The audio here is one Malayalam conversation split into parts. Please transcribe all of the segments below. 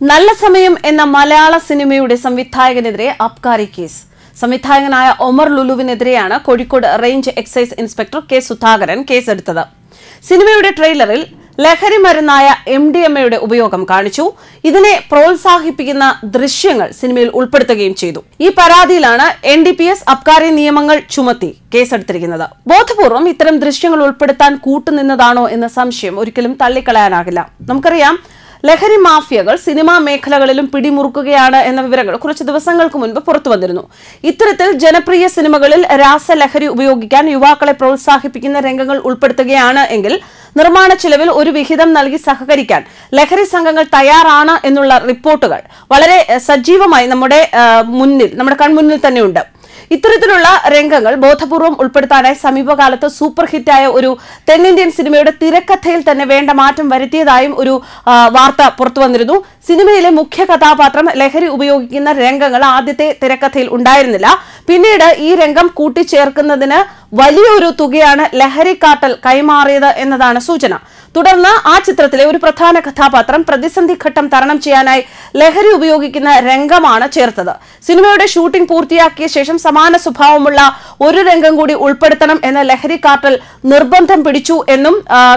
നല്ല സമയം എന്ന മലയാള സിനിമയുടെ സംവിധായകനെതിരെ അബ്കാരി കേസ്. സംവിധായകനായ Omar ലുലുവിനെതിരെയാണ് Kozhikode range excise inspector K Sudhakaran കേസെടുത്തത്. സിനിമയുടെ ട്രെയിലറിൽ ലഹരി മരുന്നായ എം ഡി എം എയുടെ ഉപയോഗം കാണിച്ചു. ഇതിനെ പ്രോത്സാഹിപ്പിക്കുന്ന ദൃശ്യങ്ങൾ സിനിമയിൽ ഉൾപ്പെടുത്തുകയും ചെയ്തു. ഈ പരാതിയിലാണ് N D P S abkari നിയമങ്ങൾ ചുമത്തി കേസെടുത്തിരിക്കുന്നത്. ബോധപൂർവം ഇത്തരം ദൃശ്യങ്ങൾ ഉൾപ്പെടുത്താൻ കൂട്ടുനിന്നതാണോ എന്ന സംശയം ഒരിക്കലും തള്ളിക്കളയാനാകില്ല. നമുക്കറിയാം ലഹരി മാഫിയകൾ സിനിമാ മേഖലകളിലും പിടിമുറുക്കുകയാണ് എന്ന വിവരങ്ങൾ കുറച്ച് ദിവസങ്ങൾക്ക് മുൻപ് പുറത്തു വന്നിരുന്നു. ഇത്തരത്തിൽ ജനപ്രിയ സിനിമകളിൽ രാസലഹരി ഉപയോഗിക്കാൻ യുവാക്കളെ പ്രോത്സാഹിപ്പിക്കുന്ന രംഗങ്ങൾ ഉൾപ്പെടുത്തുകയാണ് എങ്കിൽ നിർമ്മാണ ചിലവിൽ ഒരു വിഹിതം നൽകി സഹകരിക്കാൻ ലഹരി സംഘങ്ങൾ തയ്യാറാണ് എന്നുള്ള റിപ്പോർട്ടുകൾ വളരെ സജീവമായി നമ്മുടെ മുന്നിൽ നമ്മുടെ കൺമുന്നിൽ തന്നെയുണ്ട്. ഇത്തരത്തിലുള്ള രംഗങ്ങൾ ബോധപൂർവം ഉൾപ്പെടുത്താനായി സമീപകാലത്ത് സൂപ്പർ ഹിറ്റായ ഒരു തെന്നിന്ത്യൻ സിനിമയുടെ തിരക്കഥയിൽ തന്നെ വേണ്ട മാറ്റം വരുത്തിയതായും ഒരു വാർത്ത പുറത്തു വന്നിരുന്നു. സിനിമയിലെ മുഖ്യ കഥാപാത്രം ലഹരി ഉപയോഗിക്കുന്ന രംഗങ്ങൾ ആദ്യത്തെ തിരക്കഥയിൽ ഉണ്ടായിരുന്നില്ല. പിന്നീട് ഈ രംഗം കൂട്ടിച്ചേർക്കുന്നതിന് വലിയൊരു തുകയാണ് ലഹരി കാട്ടൽ കൈമാറിയത് എന്നതാണ് സൂചന. തുടർന്ന് ആ ചിത്രത്തിലെ ഒരു പ്രധാന കഥാപാത്രം പ്രതിസന്ധി ഘട്ടം തരണം ചെയ്യാനായി ലഹരി ഉപയോഗിക്കുന്ന രംഗമാണ് ചേർത്തത്. സിനിമയുടെ ഷൂട്ടിംഗ് പൂർത്തിയാക്കിയ ശേഷം സമാന സ്വഭാവമുള്ള ഒരു രംഗം കൂടി ഉൾപ്പെടുത്തണം എന്ന ലഹരി കാർട്ടൽ നിർബന്ധം പിടിച്ചു എന്നും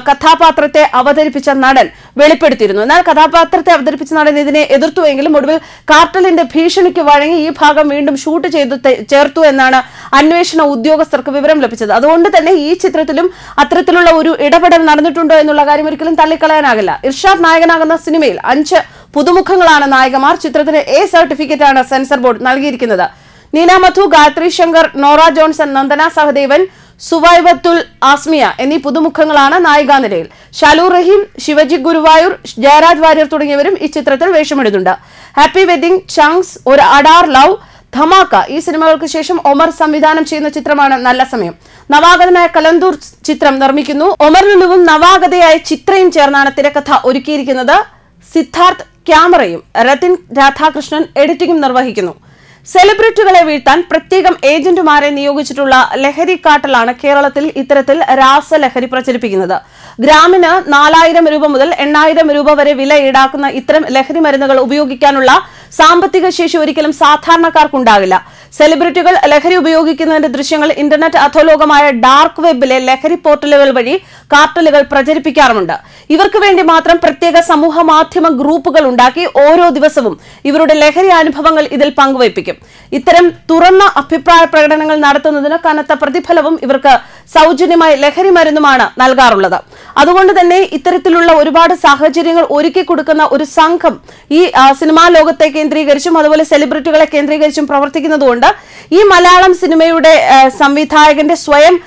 കഥാപാത്രത്തെ അവതരിപ്പിച്ച നടൻ വെളിപ്പെടുത്തിയിരുന്നു. എന്നാൽ കഥാപാത്രത്തെ അവതരിപ്പിച്ച നടൻ ഇതിനെ എതിർത്തുവെങ്കിലും ഒടുവിൽ കാർട്ടലിന്റെ ഭീഷണിക്ക് വഴങ്ങി ഈ ഭാഗം വീണ്ടും ഷൂട്ട് ചെയ്തു ചേർത്തു എന്നാണ് അന്വേഷണ ഉദ്യോഗസ്ഥർക്ക് വിവരം ലഭിച്ചത്. അതുകൊണ്ട് തന്നെ ഈ ചിത്രത്തിലും അത്തരത്തിലുള്ള ഒരു ഇടപെടൽ നടന്നിട്ടുണ്ടോ എന്നുള്ള കാര്യം ഒരിക്കലും തള്ളിക്കളയാനാകില്ല. ഇർഷാദ് നായകനാകുന്ന സിനിമയിൽ അഞ്ച് പുതുമുഖങ്ങളാണ് നായകമാർ ചിത്രത്തിന് എ സർട്ടിഫിക്കറ്റ് ആണ് സെൻസർ ബോർഡ് നൽകിയിരിക്കുന്നത്. നീന മധു ഗായത്രി ശങ്കർ നോറ ജോൺസൺ നന്ദന സഹദേവൻ സുവൈവത്തുൽ ആസ്മിയ എന്നീ പുതുമുഖങ്ങളാണ് നായികാ നിരയിൽ. ഷാലു റഹീം ശിവജി ഗുരുവായൂർ ജയരാജ് വാര്യർ തുടങ്ങിയവരും ഈ ചിത്രത്തിൽ വേഷമിടുന്നുണ്ട്. ഹാപ്പി വെഡിംഗ് ചാങ്സ് ഒരു അഡാർ ലവ് ധമാക്ക ഈ സിനിമകൾക്ക് ശേഷം ഒമർ സംവിധാനം ചെയ്യുന്ന ചിത്രമാണ് നല്ല സമയം. നവാഗതനായ കലന്തൂർ ചിത്രം നിർമ്മിക്കുന്നു. ഒമർ ലുലുവും നവാഗതയായ ചിത്രയും ചേർന്നാണ് തിരക്കഥ ഒരുക്കിയിരിക്കുന്നത്. സിദ്ധാർത്ഥ് ക്യാമറയും രതിൻ രാധാകൃഷ്ണൻ എഡിറ്റിംഗും നിർവഹിക്കുന്നു. സെലിബ്രിറ്റികളെ വീഴ്ത്താൻ പ്രത്യേകം ഏജന്റുമാരെ നിയോഗിച്ചിട്ടുള്ള ലഹരി കാട്ടലാണ് കേരളത്തിൽ ഇത്തരത്തിൽ രാസലഹരി പ്രചരിപ്പിക്കുന്നത്. ഗ്രാമിന് നാലായിരം രൂപ മുതൽ എണ്ണായിരം രൂപ വരെ വില ഈടാക്കുന്ന ഇത്തരം ലഹരി മരുന്നുകൾ ഉപയോഗിക്കാനുള്ള സാമ്പത്തിക ശേഷി ഒരിക്കലും സാധാരണക്കാർക്കുണ്ടാകില്ല. സെലിബ്രിറ്റികൾ ലഹരി ഉപയോഗിക്കുന്നതിന്റെ ദൃശ്യങ്ങൾ ഇന്റർനെറ്റ് അധോലോകമായ ഡാർക്ക് വെബിലെ ലഹരി പോർട്ടലുകൾ വഴി കാർട്ടലുകൾ പ്രചരിപ്പിക്കാറുമുണ്ട്. ഇവർക്ക് വേണ്ടി മാത്രം പ്രത്യേക സമൂഹ മാധ്യമ ഗ്രൂപ്പുകൾ ഉണ്ടാക്കി ഓരോ ദിവസവും ഇവരുടെ ലഹരി അനുഭവങ്ങൾ ഇതിൽ പങ്കുവയ്പ്പിക്കും. ഇത്തരം തുറന്ന അഭിപ്രായ പ്രകടനങ്ങൾ നടത്തുന്നതിന് കനത്ത പ്രതിഫലവും ഇവർക്ക് സൗജന്യമായി ലഹരി മരുന്നുമാണ് നൽകാറുള്ളത്. അതുകൊണ്ട് തന്നെ ഇത്തരത്തിലുള്ള ഒരുപാട് സാഹചര്യങ്ങൾ ഒരുക്കി കൊടുക്കുന്ന ഒരു സംഘം ഈ സിനിമാ ലോകത്തെ കേന്ദ്രീകരിച്ചും അതുപോലെ സെലിബ്രിറ്റികളെ കേന്ദ്രീകരിച്ചും പ്രവർത്തിക്കുന്നതുകൊണ്ട് ഈ മലയാളം സിനിമയുടെ സംവിധായകന്റെ സ്വയം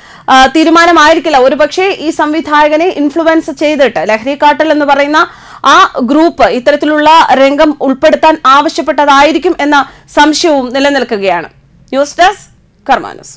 തീരുമാനമായിരിക്കില്ല. ഒരുപക്ഷെ ഈ സംവിധായകനെ ഇൻഫ്ലുവൻസ് ചെയ്തിട്ട് ലഹരി കാട്ടൽ എന്ന് പറയുന്ന ആ ഗ്രൂപ്പ് ഇത്തരത്തിലുള്ള രംഗം ഉൾപ്പെടുത്താൻ ആവശ്യപ്പെട്ടതായിരിക്കും എന്ന സംശയവും നിലനിൽക്കുകയാണ്. News desk കർമാനസ്.